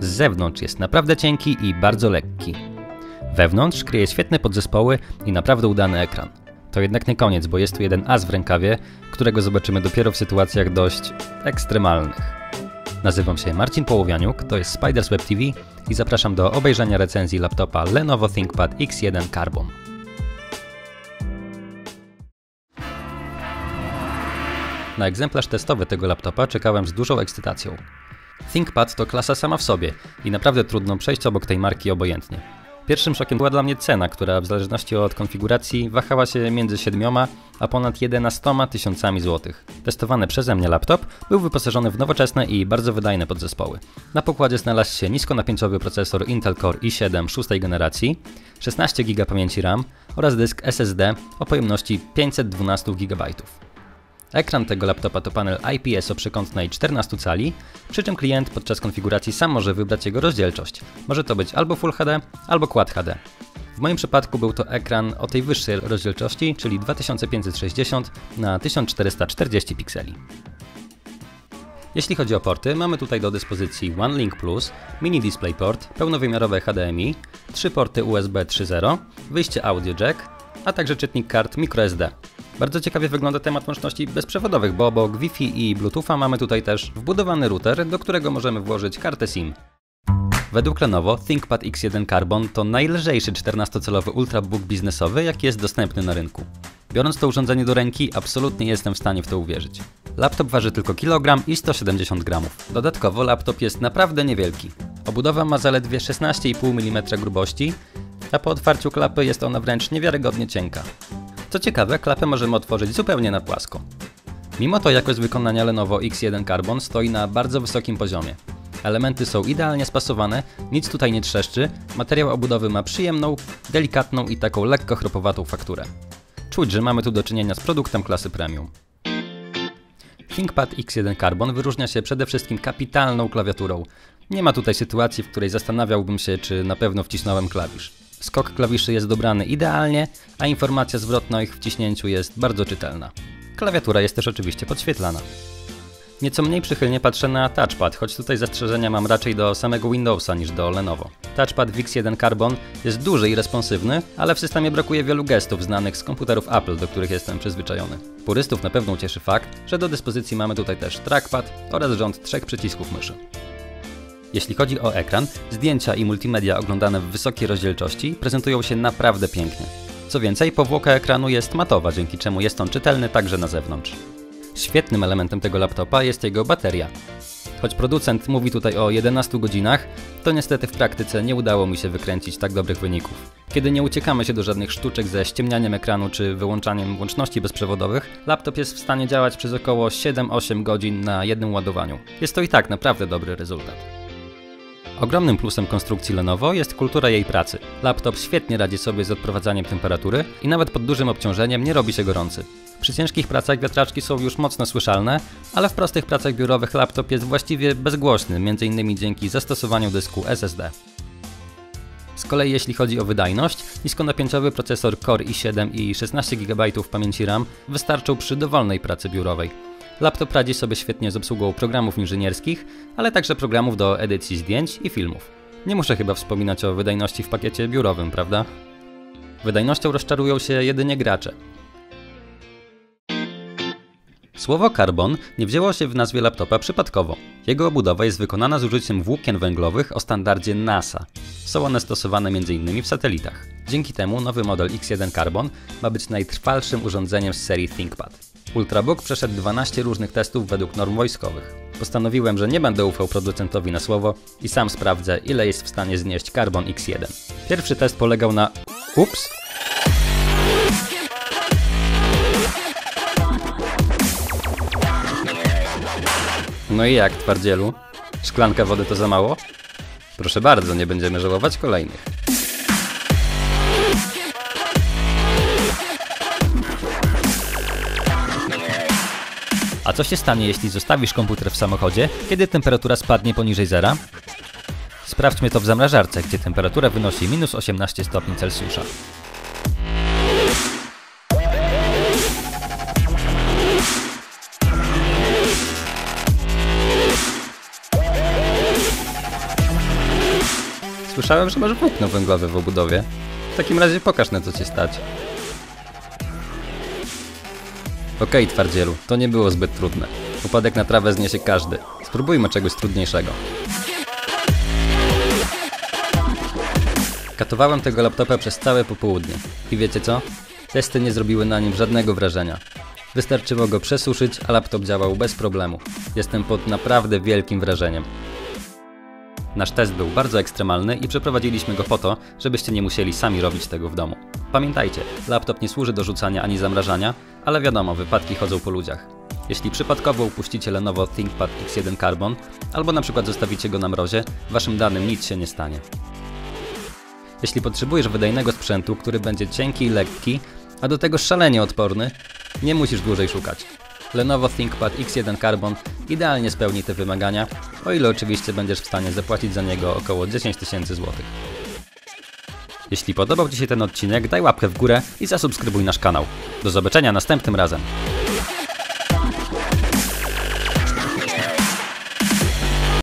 Z zewnątrz jest naprawdę cienki i bardzo lekki. Wewnątrz kryje świetne podzespoły i naprawdę udany ekran. To jednak nie koniec, bo jest tu jeden as w rękawie, którego zobaczymy dopiero w sytuacjach dość ekstremalnych. Nazywam się Marcin Połowianiuk, to jest Spiders Web TV i zapraszam do obejrzenia recenzji laptopa Lenovo ThinkPad X1 Carbon. Na egzemplarz testowy tego laptopa czekałem z dużą ekscytacją. ThinkPad to klasa sama w sobie i naprawdę trudno przejść obok tej marki obojętnie. Pierwszym szokiem była dla mnie cena, która w zależności od konfiguracji wahała się między 7 a ponad 11 tysiącami złotych. Testowany przeze mnie laptop był wyposażony w nowoczesne i bardzo wydajne podzespoły. Na pokładzie znalazł się niskonapięciowy procesor Intel Core i7 szóstej generacji, 16 GB pamięci RAM oraz dysk SSD o pojemności 512 GB. Ekran tego laptopa to panel IPS o przekątnej 14 cali, przy czym klient podczas konfiguracji sam może wybrać jego rozdzielczość. Może to być albo Full HD, albo Quad HD. W moim przypadku był to ekran o tej wyższej rozdzielczości, czyli 2560 na 1440 pikseli. Jeśli chodzi o porty, mamy tutaj do dyspozycji OneLink Plus, Mini DisplayPort, pełnowymiarowe HDMI, trzy porty USB 3.0, wyjście audio jack, a także czytnik kart microSD. Bardzo ciekawie wygląda temat łączności bezprzewodowych, bo obok Wi-Fi i Bluetootha mamy tutaj też wbudowany router, do którego możemy włożyć kartę SIM. Według Lenovo ThinkPad X1 Carbon to najlżejszy 14-calowy ultrabook biznesowy, jaki jest dostępny na rynku. Biorąc to urządzenie do ręki, absolutnie nie jestem w stanie w to uwierzyć. Laptop waży tylko kilogram i 170 gramów. Dodatkowo laptop jest naprawdę niewielki. Obudowa ma zaledwie 16,5 mm grubości, a po otwarciu klapy jest ona wręcz niewiarygodnie cienka. Co ciekawe, klapę możemy otworzyć zupełnie na płasko. Mimo to jakość wykonania Lenovo X1 Carbon stoi na bardzo wysokim poziomie. Elementy są idealnie spasowane, nic tutaj nie trzeszczy, materiał obudowy ma przyjemną, delikatną i taką lekko chropowatą fakturę. Czuć, że mamy tu do czynienia z produktem klasy premium. ThinkPad X1 Carbon wyróżnia się przede wszystkim kapitalną klawiaturą. Nie ma tutaj sytuacji, w której zastanawiałbym się, czy na pewno wcisnąłem klawisz. Skok klawiszy jest dobrany idealnie, a informacja zwrotna o ich wciśnięciu jest bardzo czytelna. Klawiatura jest też oczywiście podświetlana. Nieco mniej przychylnie patrzę na touchpad, choć tutaj zastrzeżenia mam raczej do samego Windowsa niż do Lenovo. Touchpad w X1 Carbon jest duży i responsywny, ale w systemie brakuje wielu gestów znanych z komputerów Apple, do których jestem przyzwyczajony. Purystów na pewno ucieszy fakt, że do dyspozycji mamy tutaj też trackpad oraz rząd trzech przycisków myszy. Jeśli chodzi o ekran, zdjęcia i multimedia oglądane w wysokiej rozdzielczości prezentują się naprawdę pięknie. Co więcej, powłoka ekranu jest matowa, dzięki czemu jest on czytelny także na zewnątrz. Świetnym elementem tego laptopa jest jego bateria. Choć producent mówi tutaj o 11 godzinach, to niestety w praktyce nie udało mi się wykręcić tak dobrych wyników. Kiedy nie uciekamy się do żadnych sztuczek ze ściemnianiem ekranu czy wyłączaniem łączności bezprzewodowych, laptop jest w stanie działać przez około 7-8 godzin na jednym ładowaniu. Jest to i tak naprawdę dobry rezultat. Ogromnym plusem konstrukcji Lenovo jest kultura jej pracy. Laptop świetnie radzi sobie z odprowadzaniem temperatury i nawet pod dużym obciążeniem nie robi się gorący. Przy ciężkich pracach wiatraczki są już mocno słyszalne, ale w prostych pracach biurowych laptop jest właściwie bezgłośny, m.in. dzięki zastosowaniu dysku SSD. Z kolei jeśli chodzi o wydajność, niskonapięciowy procesor Core i7 i 16 GB pamięci RAM wystarczą przy dowolnej pracy biurowej. Laptop radzi sobie świetnie z obsługą programów inżynierskich, ale także programów do edycji zdjęć i filmów. Nie muszę chyba wspominać o wydajności w pakiecie biurowym, prawda? Wydajnością rozczarują się jedynie gracze. Słowo carbon nie wzięło się w nazwie laptopa przypadkowo. Jego obudowa jest wykonana z użyciem włókien węglowych o standardzie NASA. Są one stosowane m.in. w satelitach. Dzięki temu nowy model X1 Carbon ma być najtrwalszym urządzeniem z serii ThinkPad. Ultrabook przeszedł 12 różnych testów według norm wojskowych. Postanowiłem, że nie będę ufał producentowi na słowo i sam sprawdzę, ile jest w stanie znieść Carbon X1. Pierwszy test polegał na... Ups! No i jak, twardzielu? Szklanka wody to za mało? Proszę bardzo, nie będziemy żałować kolejnych. A co się stanie, jeśli zostawisz komputer w samochodzie, kiedy temperatura spadnie poniżej zera? Sprawdźmy to w zamrażarce, gdzie temperatura wynosi minus 18 stopni Celsjusza. Słyszałem, że masz włókno węglowe w obudowie. W takim razie pokaż na co ci stać. Okej, twardzielu, to nie było zbyt trudne. Upadek na trawę zniesie każdy. Spróbujmy czegoś trudniejszego. Katowałem tego laptopa przez całe popołudnie. I wiecie co? Testy nie zrobiły na nim żadnego wrażenia. Wystarczyło go przesuszyć, a laptop działał bez problemu. Jestem pod naprawdę wielkim wrażeniem. Nasz test był bardzo ekstremalny i przeprowadziliśmy go po to, żebyście nie musieli sami robić tego w domu. Pamiętajcie, laptop nie służy do rzucania ani zamrażania, ale wiadomo, wypadki chodzą po ludziach. Jeśli przypadkowo upuścicie Lenovo ThinkPad X1 Carbon, albo na przykład zostawicie go na mrozie, waszym danym nic się nie stanie. Jeśli potrzebujesz wydajnego sprzętu, który będzie cienki i lekki, a do tego szalenie odporny, nie musisz dłużej szukać. Lenovo ThinkPad X1 Carbon idealnie spełni te wymagania, o ile oczywiście będziesz w stanie zapłacić za niego około 10 tysięcy złotych. Jeśli podobał Ci się ten odcinek, daj łapkę w górę i zasubskrybuj nasz kanał. Do zobaczenia następnym razem.